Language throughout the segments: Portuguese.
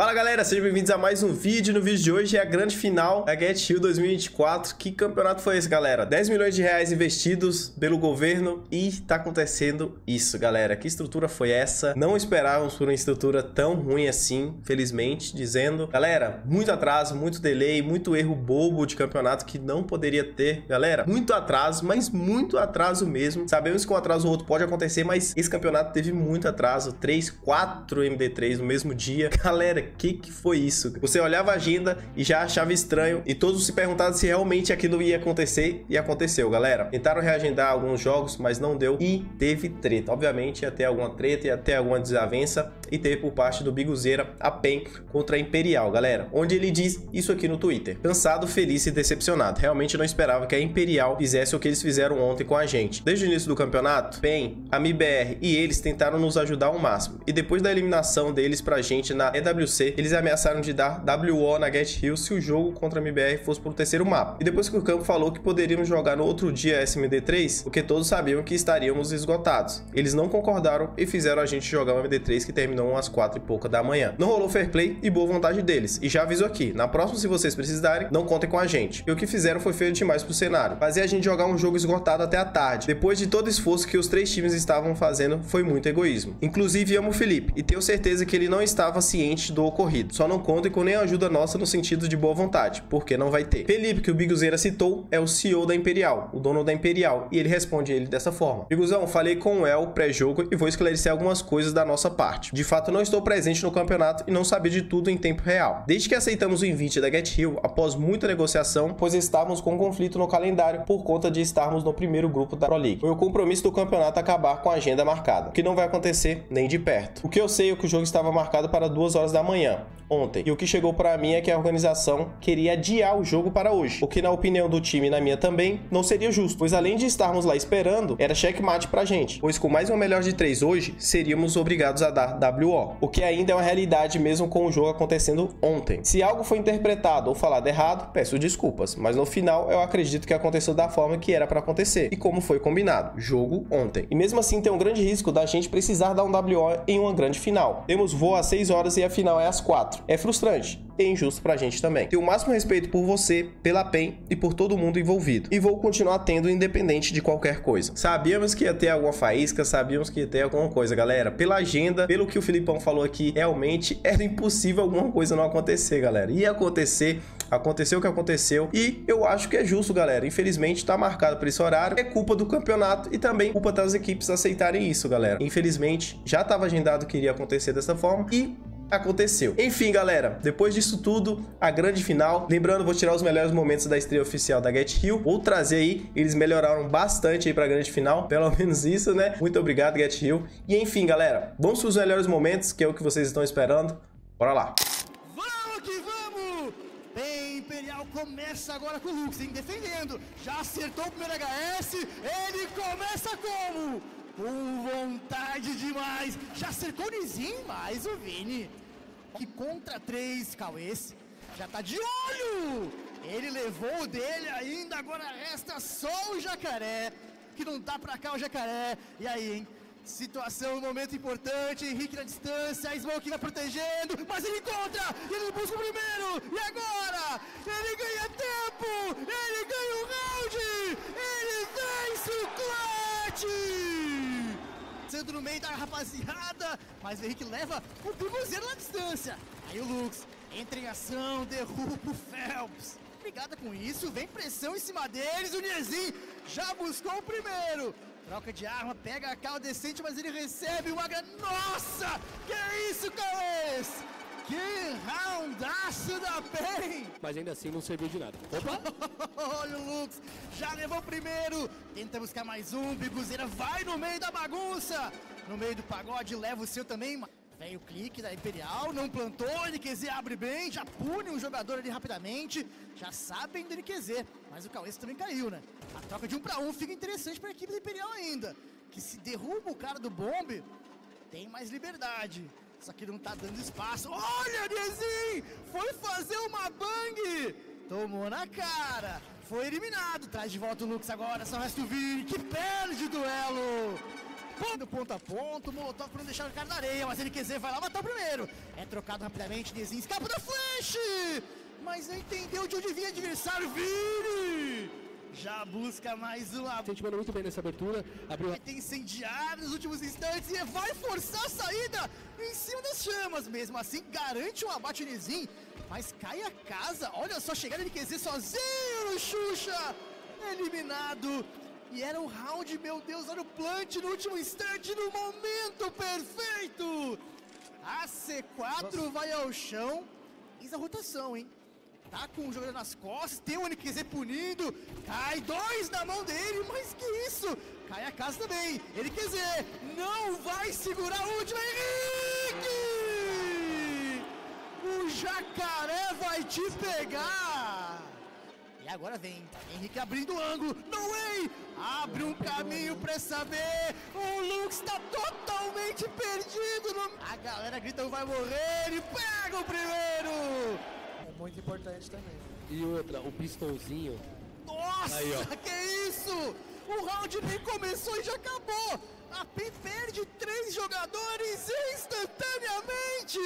Fala galera, sejam bem-vindos a mais um vídeo. No vídeo de hoje é a grande final da Get Hill 2024. Que campeonato foi esse, galera? 10 milhões de reais investidos pelo governo e tá acontecendo isso, galera. Que estrutura foi essa? Não esperávamos por uma estrutura tão ruim assim, felizmente, dizendo. Galera, muito atraso, muito delay, muito erro bobo de campeonato que não poderia ter. Galera, muito atraso, mas muito atraso mesmo. Sabemos que um atraso ou outro pode acontecer, mas esse campeonato teve muito atraso. 3, 4 MD3 no mesmo dia. Galera, que que foi isso? Você olhava a agenda e já achava estranho e todos se perguntavam se realmente aquilo ia acontecer e aconteceu, galera. Tentaram reagendar alguns jogos, mas não deu e teve treta. Obviamente ia ter alguma treta, ia ter alguma desavença e teve por parte do Biguzeira a PEN contra a Imperial, galera. Onde ele diz isso aqui no Twitter. Cansado, feliz e decepcionado. Realmente não esperava que a Imperial fizesse o que eles fizeram ontem com a gente. Desde o início do campeonato, PEN, a MIBR e eles tentaram nos ajudar ao máximo. E depois da eliminação deles pra gente na EWC eles ameaçaram de dar WO na Get Hill se o jogo contra a MBR fosse pro terceiro mapa. E depois que o campo falou que poderíamos jogar no outro dia SMD3, porque todos sabiam que estaríamos esgotados. Eles não concordaram e fizeram a gente jogar o MD3 que terminou às quatro e pouca da manhã. Não rolou fair play e boa vontade deles. E já aviso aqui, na próxima se vocês precisarem, não contem com a gente. E o que fizeram foi feio demais pro cenário. Fazer a gente jogar um jogo esgotado até a tarde. Depois de todo esforço que os três times estavam fazendo, foi muito egoísmo. Inclusive amo o Felipe e tenho certeza que ele não estava ciente do ocorrido. Só não contem com nenhuma ajuda nossa no sentido de boa vontade, porque não vai ter. Felipe, que o Biguzeira citou, é o CEO da Imperial, o dono da Imperial, e ele responde ele dessa forma. Biguzão, falei com o El pré-jogo e vou esclarecer algumas coisas da nossa parte. De fato, não estou presente no campeonato e não sabia de tudo em tempo real. Desde que aceitamos o invite da Get Hill, após muita negociação, pois estávamos com um conflito no calendário por conta de estarmos no primeiro grupo da Pro League. Foi o compromisso do campeonato acabar com a agenda marcada, o que não vai acontecer nem de perto. O que eu sei é que o jogo estava marcado para 2 horas da manhã, ontem. E o que chegou para mim é que a organização queria adiar o jogo para hoje, o que na opinião do time e na minha também não seria justo, pois além de estarmos lá esperando, era checkmate pra gente, pois com mais uma melhor de três hoje, seríamos obrigados a dar WO, o que ainda é uma realidade mesmo com o jogo acontecendo ontem. Se algo foi interpretado ou falado errado, peço desculpas, mas no final eu acredito que aconteceu da forma que era para acontecer e como foi combinado, jogo ontem. E mesmo assim tem um grande risco da gente precisar dar um WO em uma grande final. Temos voo às 6 horas e a final é às 4. É frustrante, e injusto pra gente também. Tenho o máximo respeito por você, pela PEN e por todo mundo envolvido. E vou continuar tendo independente de qualquer coisa. Sabíamos que ia ter alguma faísca, sabíamos que ia ter alguma coisa, galera. Pela agenda, pelo que o Filipão falou aqui, realmente era impossível alguma coisa não acontecer, galera. Ia acontecer, aconteceu o que aconteceu e eu acho que é justo, galera. Infelizmente tá marcado por esse horário, é culpa do campeonato e também culpa das equipes aceitarem isso, galera. Infelizmente já estava agendado que iria acontecer dessa forma e aconteceu. Enfim, galera, depois disso tudo, a grande final. Lembrando, vou tirar os melhores momentos da estreia oficial da Get Hill. Vou trazer aí, eles melhoraram bastante aí pra grande final, pelo menos isso, né? Muito obrigado, Get Hill. E enfim, galera, vamos pros melhores momentos, que é o que vocês estão esperando. Bora lá. Vamos que vamos! Bem, Imperial começa agora com o Lux? Defendendo. Já acertou o primeiro HS. Ele começa como? Com vontade demais. Já cercou o Nizim, mas o Vini. Que contra três Cauês. Já tá de olho! Ele levou o dele ainda, agora resta só o jacaré. Que não dá pra cá o jacaré. E aí, hein? Situação, momento importante, Henrique na distância, Smoke vai protegendo, mas ele encontra, ele busca o primeiro, e agora? Ele ganha tempo, ele ganha o round, ele vence o clutch! No meio da rapaziada, mas o Henrique leva o Pulguzeiro na distância. Aí o Lux entra em ação, derruba o Phelps. Obrigada com isso, vem pressão em cima deles, o Niezin já buscou o primeiro. Troca de arma, pega a cal decente, mas ele recebe uma. Nossa! Que isso, Cauês? Que roundaço da PEN! Mas ainda assim não serviu de nada. Opa! Olha o Lux, já levou o primeiro. Tenta buscar mais um, Biguzeira vai no meio da bagunça. No meio do pagode, leva o seu também. Vem o clique da Imperial, não plantou, NQZ abre bem, já pune um jogador ali rapidamente. Já sabem do NQZ, mas o Cauês também caiu, né? A troca de um para um fica interessante para a equipe da Imperial ainda. Que se derruba o cara do bombe, tem mais liberdade. Só que não tá dando espaço. Olha, Nezin! Foi fazer uma bang! Tomou na cara. Foi eliminado. Traz de volta o Lux agora. Só resta o Vini, que perde duelo. ponto, ponto a ponto, Molotov pra não deixar o cara na areia, mas ele quer dizer, vai lá matar o primeiro. É trocado rapidamente, Nezinho escapa da flash, mas não entendeu de onde vinha o adversário, Vini! Já busca mais uma. Sentimando muito bem nessa abertura. Abriu. Tem incendiário nos últimos instantes e vai forçar a saída em cima das chamas. Mesmo assim, garante um abate Nezinho. Mas cai a casa. Olha só, chegada de QZ sozinho no Xuxa. Eliminado. E era um round, meu Deus, olha o plant no último instante, no momento perfeito. A C4 Nossa. vai ao chão. Isso a rotação, hein? Tá com o jogador nas costas, tem o NQZ punindo. Cai dois na mão dele, mas que isso? Cai a casa também. NQZ não vai segurar o último Henrique! O jacaré vai te pegar! E agora vem Henrique abrindo o ângulo. No way! Abre um caminho pra saber. O Lux tá totalmente perdido. No... A galera grita vai morrer. Ele pega o primeiro. Importante também. E outra, o pistãozinho. Nossa, Aí, que isso? O round nem começou e já acabou. A PEN perde três jogadores instantaneamente.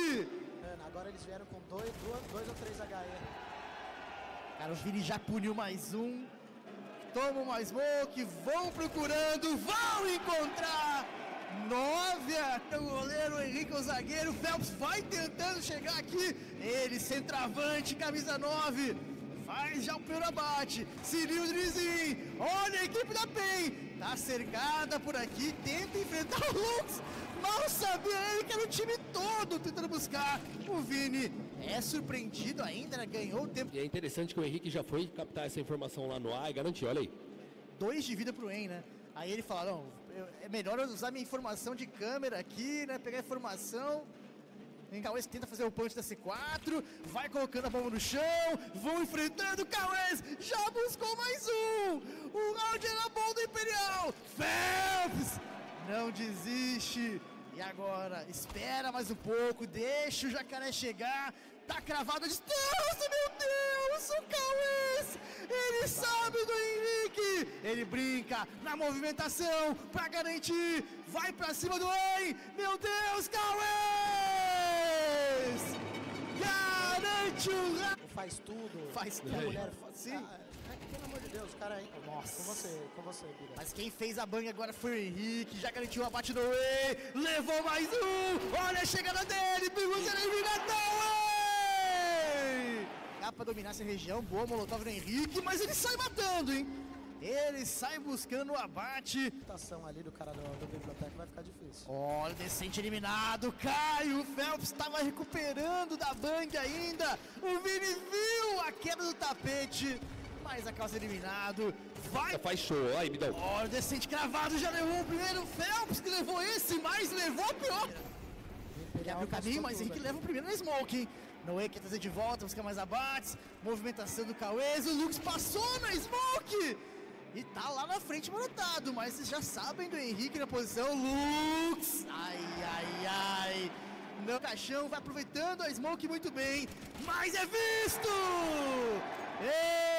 Mano, agora eles vieram com dois, dois, dois ou três HE. Cara, o Vini já puniu mais um. Tomam mais smoke, vão procurando, vão encontrar. Nove até o goleiro Henrique, o zagueiro. Phelps vai tentando chegar aqui. Ele, centroavante, camisa 9. Faz já o primeiro abate. Cirilo Drizin. Olha a equipe da PEN. Tá cercada por aqui. Tenta enfrentar o Lux. Mal sabia ele que era o time todo tentando buscar o Vini é surpreendido ainda, né? ganhou o tempo. E é interessante que o Henrique já foi captar essa informação lá no ar e garantiu, olha aí. Dois de vida pro En, né? Aí ele fala, não, é melhor usar minha informação de câmera aqui, né? Pegar a informação. Cauês tenta fazer o punch da C4, vai colocando a bomba no chão, vão enfrentando, Cauês já buscou mais um! O round era bom do Imperial! Phelps não desiste! E agora, espera mais um pouco, deixa o jacaré chegar, Tá cravado a distância, meu Deus! O Cauês! Ele sabe do Ele brinca na movimentação pra garantir. Vai pra cima do Ei! Meu Deus, Cauês! Garante o. Faz tudo. Faz tudo. A mulher faz. Sim. Ah, pelo amor de Deus, cara aí. Nossa. Com você, com você, Bira. Mas quem fez a bang agora foi o Henrique, já garantiu o abate do Way, levou mais um, olha a chegada dele! Dá pra dominar essa região, boa Molotov do Henrique, mas ele sai matando, hein? Ele sai buscando o abate. A ali do cara do, do biblioteca vai ficar difícil. Olha, decente eliminado. Caio Phelps estava recuperando da bang ainda. O Vini viu a queda do tapete. Mas a causa eliminado. Vai. Faz show, aí, me dá. Olha, o decente cravado já levou o primeiro. Phelps que levou esse, mas levou o pior. Ele abre o caminho, mas Henrique leva o primeiro na smoke, hein? Noé quer trazer de volta, buscar mais abates. Movimentação do Cauês. O Lux passou na smoke. E tá lá na frente manotado, mas vocês já sabem do Henrique na posição. Lux! Ai, ai, ai. Não, caixão vai aproveitando a smoke muito bem, mas é visto!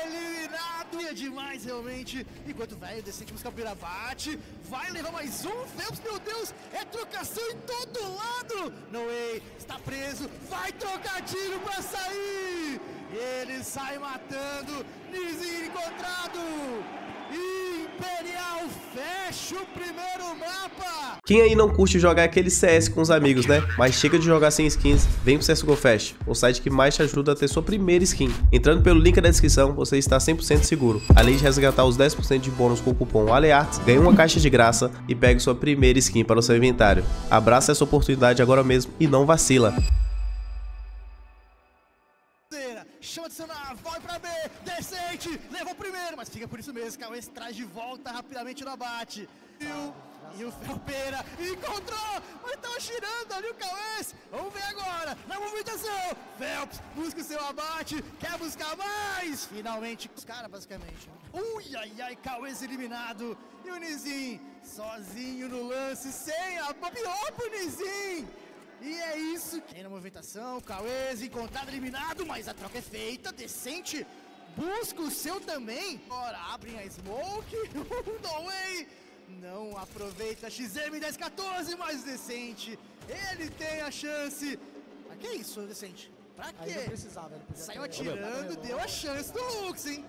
Eliminado! É demais, realmente. Enquanto o Decente busca o primeiro abate. Vai levar mais um. Phelps, meu Deus! É trocação em todo lado! No way, está preso. Vai trocar tiro pra sair! Ele sai matando. Nizir encontrado! Imperial fecha o primeiro mapa. Quem aí não curte jogar aquele CS com os amigos, né? Mas chega de jogar sem skins, vem pro CSGO Fest, o site que mais te ajuda a ter sua primeira skin. Entrando pelo link da descrição, você está 100% seguro. Além de resgatar os 10% de bônus com o cupom ALEARTS, ganhe uma caixa de graça e pegue sua primeira skin para o seu inventário. Abraça essa oportunidade agora mesmo e não vacila chama adicionar, vai pra B, decente, levou o primeiro, mas fica por isso mesmo, Cauês traz de volta rapidamente no abate. E o, Felpeira encontrou, mas tava girando ali o Cauês, vamos ver agora, na movimentação, Phelps busca o seu abate, quer buscar mais, finalmente, os caras basicamente. Ui, ai, ai, Cauês eliminado, e o Nizim sozinho no lance, sem a pior pro Nizim. E é isso. Tem na movimentação, Cauês encontrado, eliminado, mas a troca é feita, decente. Busca o seu também. Agora abrem a smoke. no way. Não aproveita XM 1014 mais decente. Ele tem a chance. Mas que isso, decente? Pra Aí não quê? precisava, ele Saiu ter- atirando, deu a chance do Lux, hein?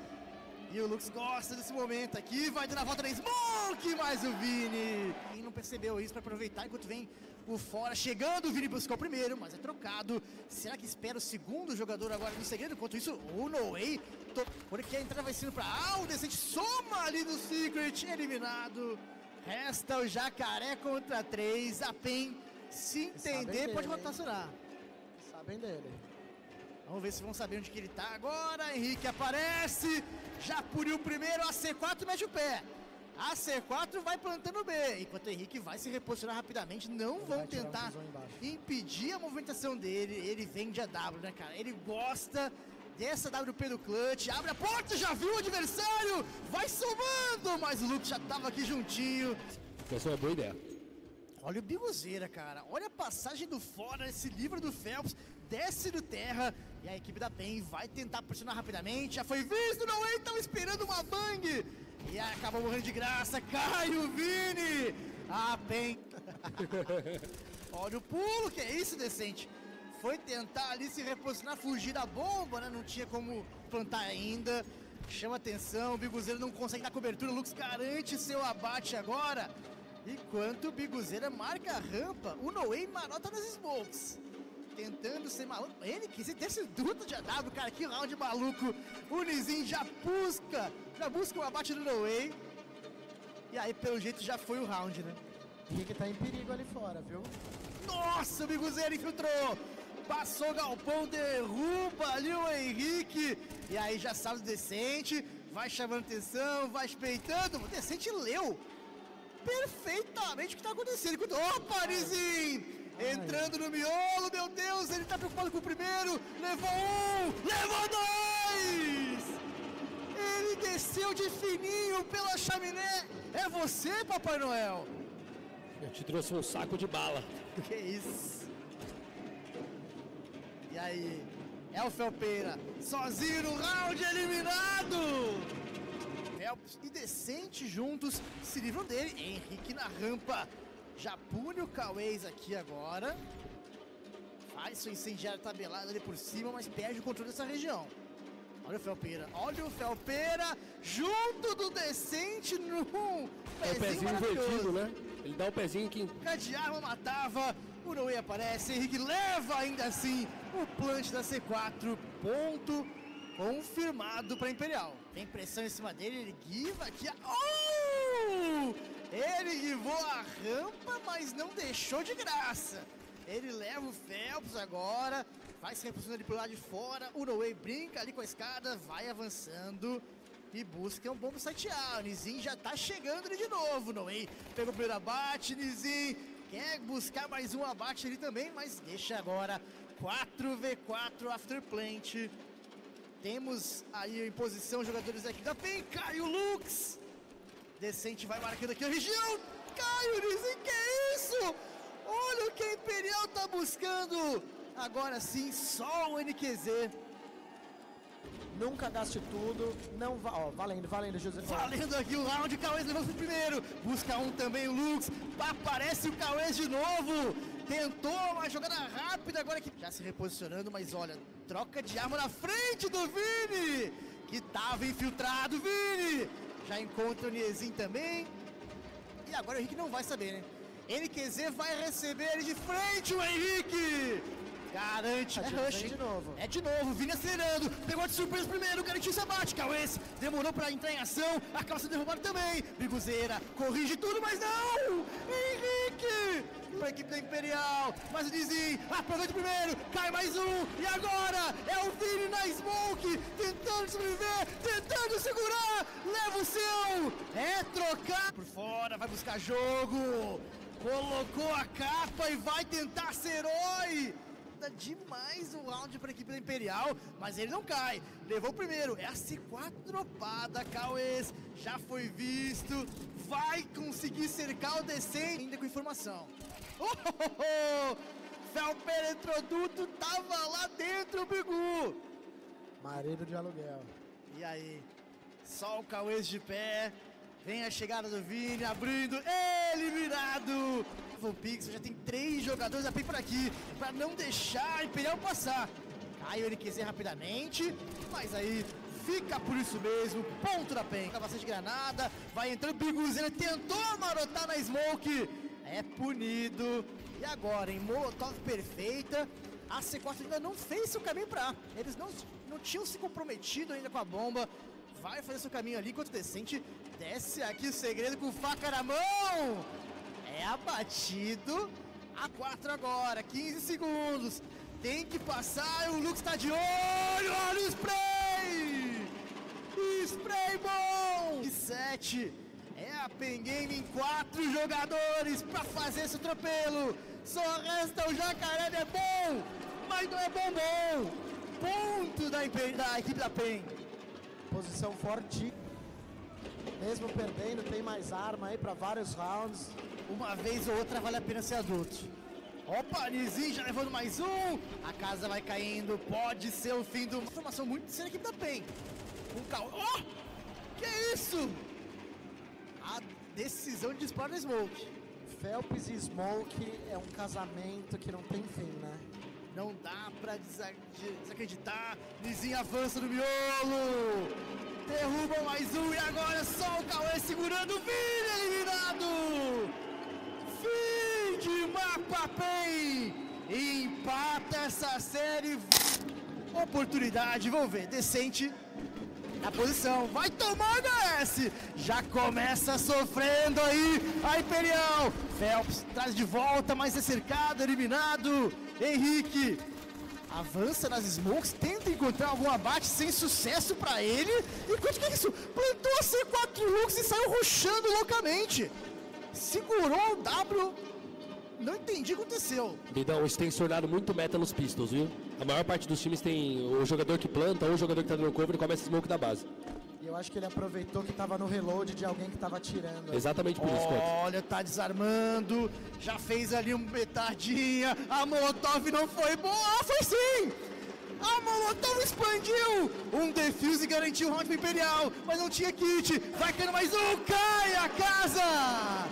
E o Lux gosta desse momento aqui, vai dando a volta na Smoke, mais o Vini. Quem não percebeu isso pra aproveitar enquanto vem o fora chegando, o Vini buscou o primeiro, mas é trocado. Será que espera o segundo jogador agora no segredo? Enquanto isso, o No Way, to- porque a entrada vai sendo pra Ah, o Decente soma ali do Secret, eliminado. Resta o Jacaré contra três, a PEN se entender, pode rotacionar. Sabem dele. Vamos ver se vão saber onde que ele tá agora. Henrique aparece. Já puniu o primeiro. A C4 mete o pé. A C4 vai plantando B. Enquanto o Henrique vai se reposicionar rapidamente. Não vão tentar X1 embaixo. impedir a movimentação dele. Ele vem de AW, né, cara? Ele gosta dessa WP do clutch. Abre a porta, já viu o adversário. Vai somando. Mas o Luke já tava aqui juntinho. Essa é uma boa ideia. Olha o Bigozeira, cara. Olha a passagem do fora, esse livro do Phelps. Desce do terra. E a equipe da PEN vai tentar pressionar rapidamente. Já foi visto, não ele tava esperando uma bang. E acabou morrendo de graça. Cai o Vini. A PEN. Olha o pulo, que é isso, decente. Foi tentar ali se reposicionar, fugir da bomba, né? Não tinha como plantar ainda. Chama atenção, o Biguzeira não consegue dar cobertura. O Lux garante seu abate agora. Enquanto o Biguzeira marca a rampa, o Noé marota nas smokes. Tentando ser maluco. Ele que se desse duto de AW, cara, que round maluco. O Nizin já busca, já busca o abate do Noé. E aí, pelo jeito, já foi o round, né? Henrique tá em perigo ali fora, viu? Nossa, o Biguzeira infiltrou! Passou o galpão, derruba ali o Henrique. E aí já sabe o Decente, vai chamando atenção, vai espeitando. O Decente leu perfeitamente o que tá acontecendo. Ô, Parisim! Entrando no miolo, meu Deus, ele tá preocupado com o primeiro. Levou um, levou dois! Ele desceu de fininho pela chaminé. É você, Papai Noel? Eu te trouxe um saco de bala. Que isso? E aí? É o Felpeira, sozinho no round, eliminado! Phelps e Decente juntos se livram dele. Henrique na rampa. Já pune o Cauês aqui agora. Faz seu incendiário tabelado ali por cima, mas perde o controle dessa região. Olha o Felpeira, olha o Felpeira junto do Decente num É o pezinho invertido, né? Ele dá o pezinho que Troca de arma matava, o Noé aparece, Henrique leva ainda assim o plant da C4, ponto confirmado para Imperial. Tem pressão em cima dele, ele guiva aqui. Oh! Ele guivou a rampa, mas não deixou de graça. Ele leva o Phelps agora, vai se reposicionando ali pro lado de fora. O Noé brinca ali com a escada, vai avançando e busca um bom sitear. O Nizin já tá chegando ali de novo. Noé pegou o primeiro abate, Nizin quer buscar mais um abate ali também, mas deixa agora 4v4 after plant. Temos aí em posição jogadores aqui da PEN, Caio Lux. Decente vai marcando aqui a região. Caio, Nizin, que isso? Olha o que a Imperial tá buscando. Agora sim, só o NQZ. Nunca gaste tudo. Não va... Ó, valendo, valendo, José. Valendo aqui o round, Cauês levando pro primeiro. Busca um também o Lux. Aparece o Cauês de novo. Tentou uma jogada rápida agora que já se reposicionando, mas olha, troca de arma na frente do Vini, que tava infiltrado, Vini. Já encontra o Niezin também. E agora o Henrique não vai saber, né? NQZ vai receber ele de frente, o Henrique! Garante, é Atira rush. de novo. É de novo, Vini acelerando, pegou de surpresa primeiro, garantiu esse abate, Cauês demorou pra entrar em ação, acaba sendo derrubado também, Biguzeira corrige tudo, mas não! Henrique! Pra equipe da Imperial, mas o Dizzy aproveita o primeiro, cai mais um, e agora é o Vini na Smoke, tentando sobreviver, tentando segurar, leva o seu, é trocar por fora, vai buscar jogo, colocou a capa e vai tentar ser herói! Demais o round para a equipe da Imperial, mas ele não cai. Levou o primeiro, é a C4 dropada, Cauês já foi visto, vai conseguir cercar o DC ainda com informação. Oh, oh, oh. Felper Introduto tava lá dentro, Bigu. Marido de aluguel. E aí, só o Cauês de pé, Vem a chegada do Vini, abrindo, eliminado. O Pixel já tem três jogadores a por aqui, para não deixar a Imperial passar. Cai o NQZ rapidamente, mas aí fica por isso mesmo, ponto da PEN. Tá bastante granada, vai entrando Biguzeira, tentou marotar na Smoke, é punido. E agora, em Molotov perfeita, a C4 ainda não fez seu caminho pra A. Eles não, não tinham se comprometido ainda com a bomba. Vai fazer seu caminho ali enquanto o Decente desce aqui o segredo com faca na mão. É abatido. A 4 agora, 15 segundos. Tem que passar o Lux tá de olho. Olha o spray! Spray bom! E 7. É a Pen Game em quatro jogadores para fazer esse atropelo. Só resta o Jacaré, é bom, mas não é bom bom. Ponto da, da equipe da PEN. Posição forte. Mesmo perdendo, tem mais arma aí para vários rounds. Uma vez ou outra vale a pena ser adulto. Opa, Nizin já levando mais um. A casa vai caindo. Pode ser o fim do. Formação muito séria equipe da PEN. Um cal. Oh! Que isso? A decisão de disparar no Smoke. Phelps e Smoke é um casamento que não tem fim, né? Não dá pra desacreditar. Nizin avança no miolo. Derruba mais um e agora só o Cauê segurando o Vini eliminado. Fim de Mapa Pen. Empata essa série. Oportunidade, vamos ver. Decente na posição, vai tomar HS, já começa sofrendo aí a Imperial, Phelps traz de volta, mas é cercado, eliminado, Henrique avança nas smokes, tenta encontrar algum abate sem sucesso pra ele, enquanto que é isso, plantou a C4 Lux e saiu ruxando loucamente, segurou o W não entendi o que aconteceu. Bidão, isso tem se tornado muito meta nos Pistols, viu? A maior parte dos times tem o jogador que planta ou o jogador que tá dando cover e começa a smoke da base. E eu acho que ele aproveitou que tava no reload de alguém que tava tirando. Exatamente por isso, Olha, tá desarmando, já fez ali uma metadinha, a Molotov não foi boa, ah, foi sim! A Molotov expandiu! Um defuse garantiu o round Imperial, mas não tinha kit. Vai caindo mais um, cai a casa!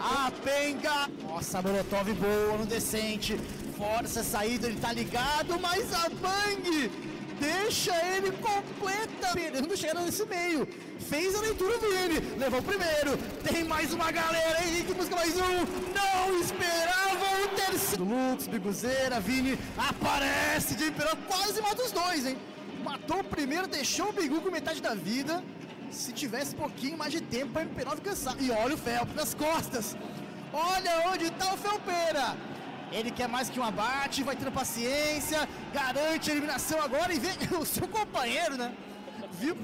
A penga. Nossa, a Molotov boa no decente. Força a saída, ele tá ligado, mas a Bang deixa ele completa. Esperando chegar nesse meio. Fez a leitura Vini, levou o primeiro. Tem mais uma galera, Henrique busca mais um. Não esperava o terceiro. Lux, Biguzeira, Vini aparece de Imperador, quase mata os dois, hein? Matou o primeiro, deixou o Bigu com metade da vida se tivesse um pouquinho mais de tempo para MP9 cansar. E olha o Felps nas costas. Olha onde está o Felpeira. Ele quer mais que um abate, vai tendo paciência, garante a eliminação agora e vê o seu companheiro, né? Viu?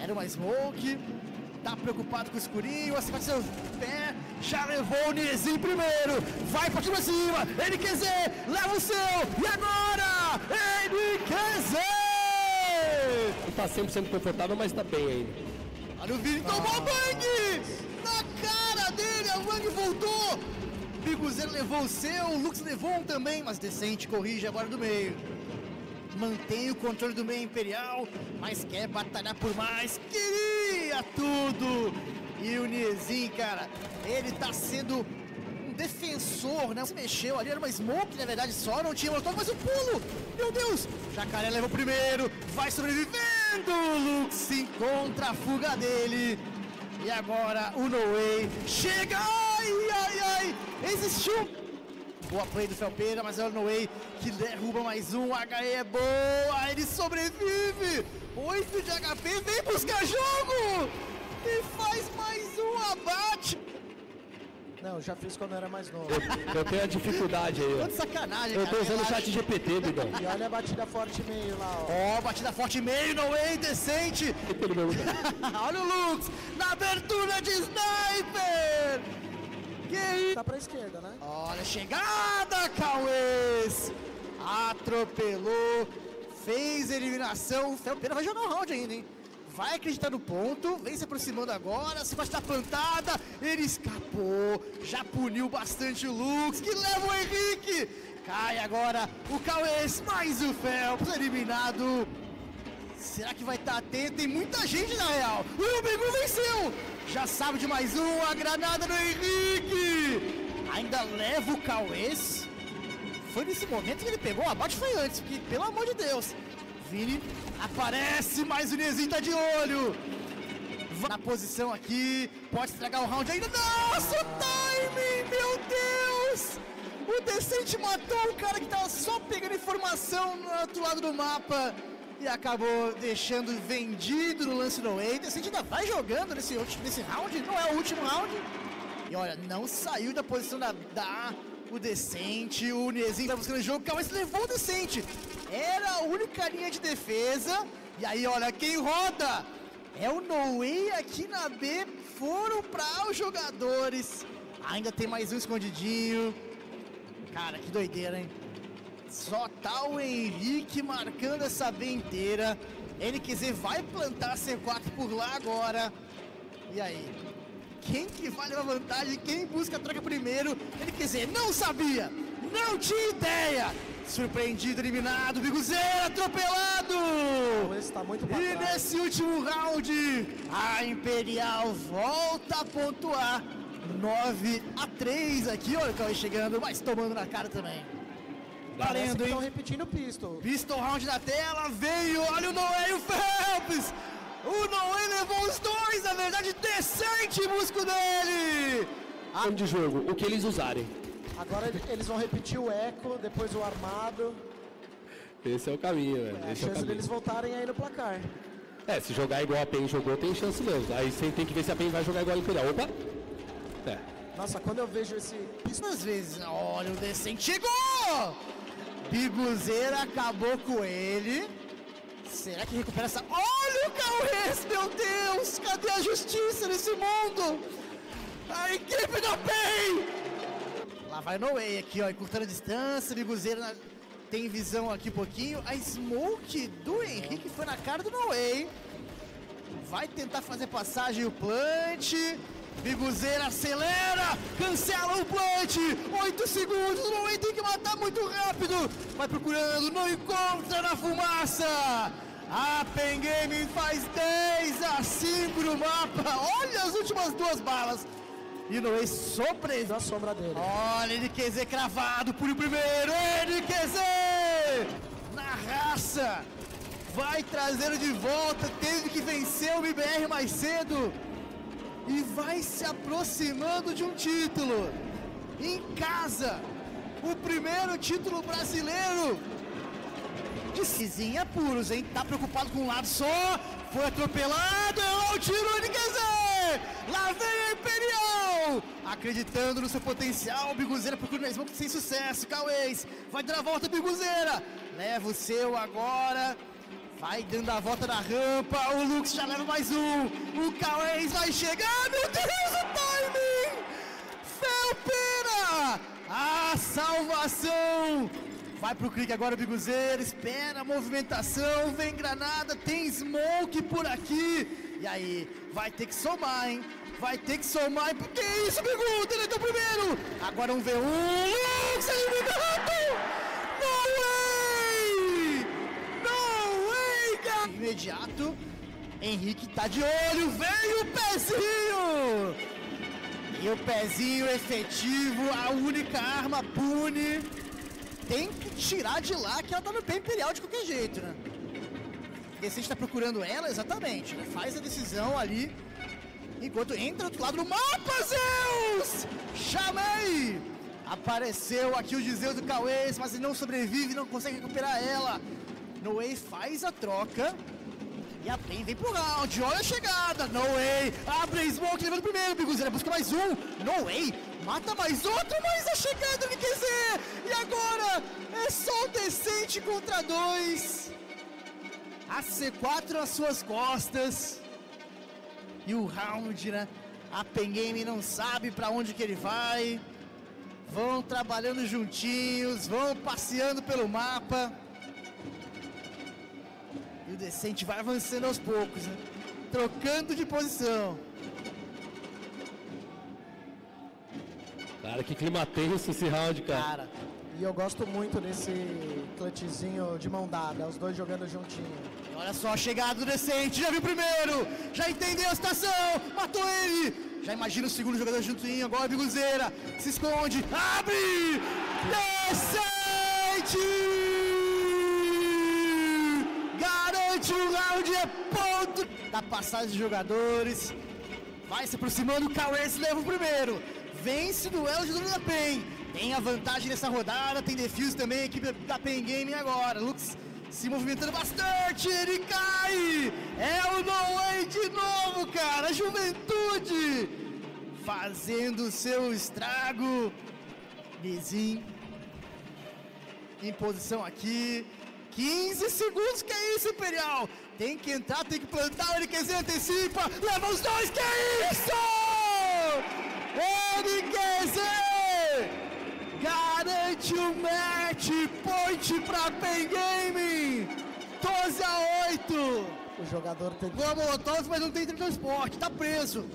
Era uma smoke, tá preocupado com o escurinho, assim vai seu pé, já levou o Nizim primeiro, vai pra cima, NQZ, leva o seu, e agora, NQZ! Tá 100% confortável, mas tá bem ainda. Olha o Vini, tomou a Bang! Na cara dele, a Bang voltou! Biguzeiro levou o seu, o Lux levou um também, mas decente, corrige agora do meio. Mantém o controle do meio imperial, mas quer batalhar por mais, queria tudo! E o Niezin, cara, ele tá sendo um defensor, né? Se mexeu ali, era uma smoke, na verdade, só não tinha molotov, mas o pulo! Meu Deus! Jacaré leva o primeiro, vai sobrevivendo! Lux se encontra a fuga dele. E agora o No Way chega! Existiu! Boa play do Felpeira, mas é o No Way que derruba mais um. HE é boa, ele sobrevive! 8 de HP, vem buscar jogo! E faz mais um abate! Não, já fiz quando era mais novo. Eu, eu tenho a dificuldade aí, ó. de sacanagem, Eu cara. tô usando o chat GPT, Bidão. E olha a batida forte meio lá, ó. Ó, batida forte meio, no way, decente. Olha o Lux, na abertura de Sniper. Que? Tá pra esquerda, né? Olha a chegada, Cauês. Atropelou, fez eliminação. O Felpeira vai jogar o round ainda, hein? Vai acreditar no ponto, vem se aproximando agora, se vai estar plantada, ele escapou, já puniu bastante o Lux, que leva o Henrique, cai agora o Cauês, mais o Phelps eliminado, Será que vai estar atento? Tem muita gente na real. O Bigu venceu. Já sabe de mais um. A granada do Henrique. Ainda leva o Cauês. Foi nesse momento que ele pegou. O abate foi antes. Porque, pelo amor de Deus. Vini aparece. Mas o Nezinho tá de olho. Na posição aqui. Pode estragar o round ainda. Nossa, o timing. Meu Deus. O Decente matou o cara que tava só pegando informação no outro lado do mapa e acabou deixando vendido no lance way. Decente ainda vai jogando nesse, nesse round, não é o último round. E olha, não saiu da posição da, da o Decente, o Nezinho tá buscando o jogo, mas levou o Decente. Era a única linha de defesa. E aí, olha, quem roda é o No Way aqui na B. Foram para os jogadores. Ainda tem mais um escondidinho. Cara, que doideira, hein? Só tá o Henrique marcando essa B inteira. NQZ vai plantar C4 por lá agora. E aí? Quem que vai levar vantagem? Quem busca a troca primeiro? NQZ não sabia! Não tinha ideia! Surpreendido, eliminado, Biguzeira atropelado! Esse tá muito E nesse último round, a Imperial volta a pontuar. 9 a 3 aqui, olha o Cauê chegando, mas tomando na cara também. Valendo, Estão hein? repetindo o pistol. Pistol round na tela, veio, olha o Noé e o Phelps! O Noé levou os dois, na verdade, decente busco dele! Ano de jogo, o que eles usarem. Agora ele- eles vão repetir o eco, depois o armado. Esse é o caminho, velho. É a é chance deles caminho. voltarem aí no placar. É, se jogar igual a PEN jogou, tem chance mesmo. Aí você tem que ver se a PEN vai jogar igual a Imperial. Opa! É. Nossa, quando eu vejo esse pistol. Às vezes, olha o decente chegou! Biguzeira acabou com ele. Será que recupera essa. Olha o Cauês, meu Deus! Cadê a justiça nesse mundo? A equipe da PEN! Lá vai no way aqui, ó, encurtando a distância. Biguzeira na- tem visão aqui um pouquinho. A smoke do Henrique foi na cara do No Way. Vai tentar fazer passagem o plant. Biguzeira acelera, cancela o plant. 8 segundos, o Noé tem que matar muito rápido. Vai procurando, não encontra na fumaça. A Pen Gaming faz 10 a 5 no mapa. Olha as últimas duas balas. E o Noé surpreendeu. da sombra dele. Olha, NQZ cravado por primeiro, NQZ! Na raça! Vai trazendo de volta, teve que vencer o MBR mais cedo. E vai se aproximando de um título. Em casa, o primeiro título brasileiro. De Cizinha puros, hein? Tá preocupado com um lado só. Foi atropelado, errou o tiro, NQZ! Lá vem a Imperial! Acreditando no seu potencial, Biguzeira procura na smoke sem sucesso. Cauês vai dar a volta, Biguzeira. Leva o seu agora. Vai dando a volta na rampa. O Lux já leva mais um. O Cauês vai chegar. Meu Deus, o timing! Felpeira! A salvação! Vai pro clique agora, Biguzeira. Espera a movimentação. Vem granada. Tem smoke por aqui. E aí, vai ter que somar, hein? Vai ter que somar. hein? Que isso, Bigu? Deletou primeiro. Agora um V1. Lux eliminado! No way! No way, cara! Imediato. Henrique tá de olho. Veio o pezinho! E o pezinho efetivo, a única arma pune. Tem que tirar de lá que ela tá no pé imperial de qualquer jeito, né? Porque se a gente tá procurando ela, exatamente, né? Faz a decisão ali. Enquanto entra do outro lado do mapa, Zeus! Chamei! Apareceu aqui o Zeus do Cauês, mas ele não sobrevive, não consegue recuperar ela. Noé faz a troca. E a PEN vem pro round, olha a chegada, no way, abre a smoke, levando o primeiro, Biguzeira busca mais um, no way, mata mais outro, mas a chegada do NQZ, e agora é só o decente contra dois, a C4 nas suas costas, e o round, né, a PEN Game não sabe pra onde que ele vai, vão trabalhando juntinhos, vão passeando pelo mapa, e o Decente vai avançando aos poucos, né? Trocando de posição. Cara, que clima tenso esse round, cara. Cara, E eu gosto muito desse clutchzinho de mão dada, os dois jogando juntinho. Olha só, chegada do Decente, já viu o primeiro, já entendeu a situação, matou ele. Já imagina o segundo jogador juntinho, agora Biguzeira, se esconde, abre! Decente! Garante o round, é ponto da passagem de jogadores. Vai se aproximando, o Cauês leva o primeiro. Vence o duelo de Lula Pen. Tem a vantagem nessa rodada, tem defuse também, a equipe da Pen Gaming agora. Lux se movimentando bastante, ele cai! É o No Way de novo, cara! Juventude fazendo seu estrago. Bizim em posição aqui. 15 segundos, que é isso, Imperial? Tem que entrar, tem que plantar, quer dizer, antecipa, leva os dois, que é isso? Dizer, garante o match point pra Pen Gaming, 12 a 8. O jogador tem Boa Molotov, mas não tem teletransporte, tá preso.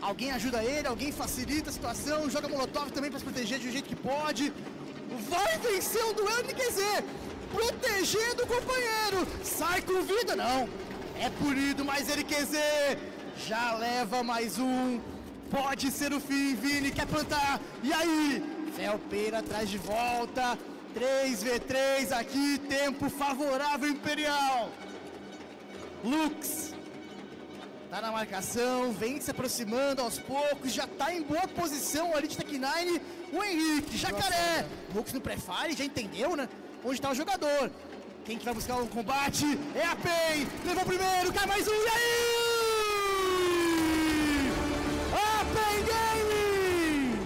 Alguém ajuda ele, alguém facilita a situação, joga Molotov também pra se proteger de um jeito que pode. Vai vencer o duelo, dizer, protegendo o companheiro. Sai com vida, não. É punido, mas ele quer dizer, já leva mais um. Pode ser o fim, Vini quer plantar. E aí? Felpeira atrás de volta. 3v3 aqui, tempo favorável Imperial. Lux tá na marcação, vem se aproximando aos poucos, já tá em boa posição ali de Tech 9. O Henrique, Jacaré, Lux no pré-fire, já entendeu, né? Onde tá o jogador. Quem que vai buscar o combate é a PEN. Levou o primeiro, cai mais um, e aí? A PEN Gaming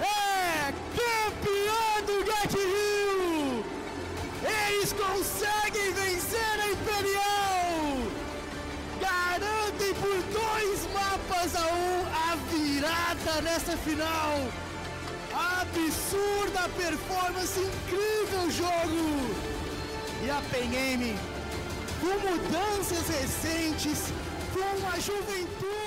é campeã do Get Hill. Eles conseguem vencer a Imperial. Garantem por dois mapas a um a virada nessa final. Absurda performance, incrível jogo. E a PEN com mudanças recentes, com a juventude